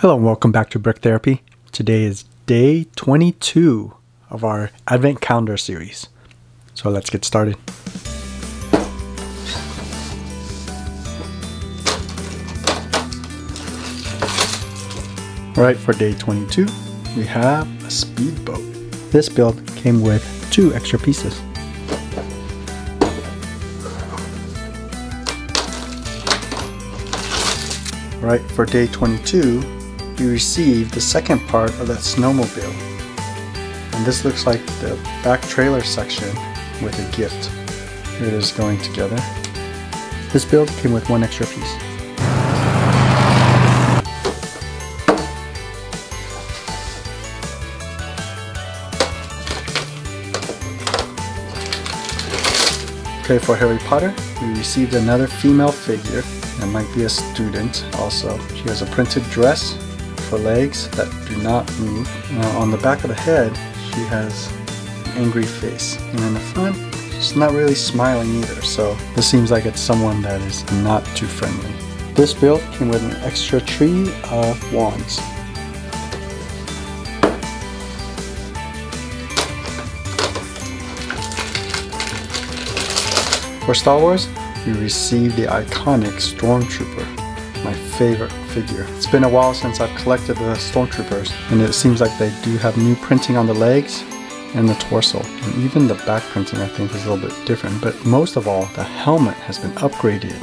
Hello and welcome back to Brick Therapy. Today is day 22 of our Advent Calendar series. So let's get started. Alright, for day 22, we have a speedboat. This build came with two extra pieces. Alright, for day 22, we received the second part of that snowmobile. And this looks like the back trailer section with a gift. Here it is going together. This build came with one extra piece. Okay, for Harry Potter, we received another female figure. It might be a student also. She has a printed dress for legs that do not move. Now on the back of the head, she has an angry face. And in the front, she's not really smiling either. So this seems like it's someone that is not too friendly. This build came with an extra tree of wands. For Star Wars, we receive the iconic Stormtrooper, my favorite figure. It's been a while since I've collected the Stormtroopers, and it seems like they do have new printing on the legs and the torso. And even the back printing I think is a little bit different, but most of all, the helmet has been upgraded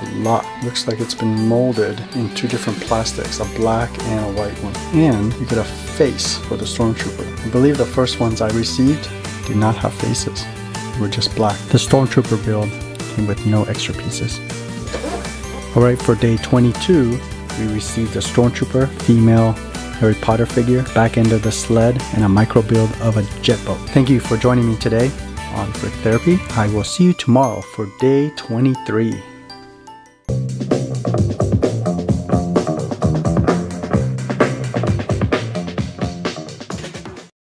a lot. Looks like it's been molded in two different plastics, a black and a white one. And you get a face for the Stormtrooper. I believe the first ones I received did not have faces They were just black. The Stormtrooper build came with no extra pieces. Alright, for day 22, we received a Stormtrooper female Harry Potter figure, back end of the sled, and a micro build of a jet boat. Thank you for joining me today on Brick Therapy. I will see you tomorrow for day 23.